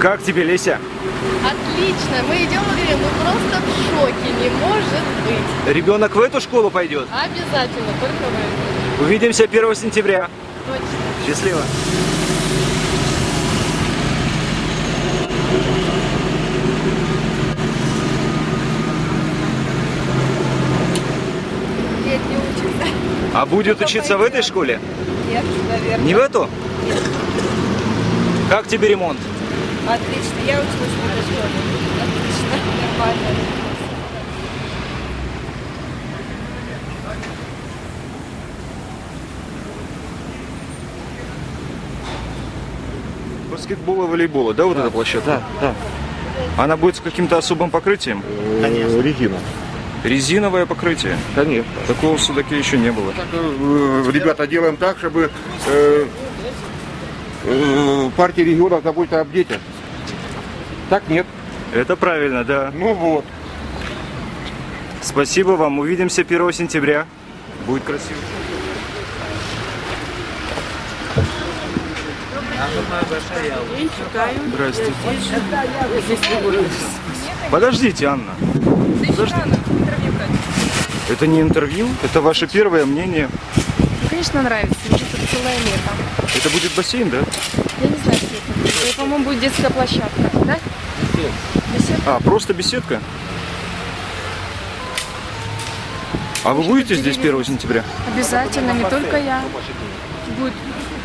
Как тебе, Леся? Отлично, мы идем и говорим, ну просто в шоке, не может быть. Ребенок в эту школу пойдет? Обязательно, только вы. Увидимся 1 сентября. Точно. Счастливо. Нет, не учится. А будет учиться в этой школе? Нет, наверное. Не в эту? Как тебе ремонт? Отлично, я училась в этой школе. Отлично, нормально. Баскетбола, волейбола, да, вот эта площадка? Да, Она будет с каким-то особым покрытием? да. Конечно. Резина. Резиновое покрытие? Конечно. Такого в Судаке еще не было. Так, э, ребята, делаем так, чтобы э, э, партия регионов заботится об детях. Так нет. Это правильно, да. Ну вот. Спасибо вам. Увидимся 1 сентября. Будет красиво. Здрасте. Подождите, Анна. Подождите. Это не интервью, это ваше первое мнение. Ну, конечно, нравится. Мне тут целое лето. Это будет бассейн, да? Я не знаю, что это будет. Это, по-моему, будет детская площадка, да? Беседка. А, просто беседка? А вы будете здесь 1 сентября? Обязательно, не только я. Будет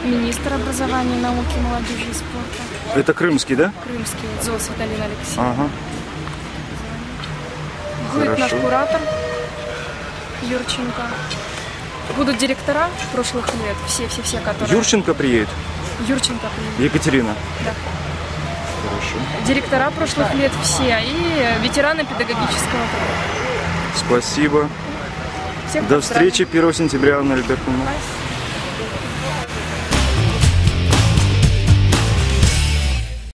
министр образования, науки, молодежи и спорта. Это крымский, да? Крымский, ЗОС Виталина Алексеевна. Ага. Будет наш хорошо. куратор Юрченко. Будут директора прошлых лет, все-все-все, которые... Юрченко приедет? Юрченко приедет. Екатерина? Да. Хорошо. Директора прошлых лет все и ветераны педагогического труда. Спасибо. Всех До встречи 1 сентября, Анна Альбертовна.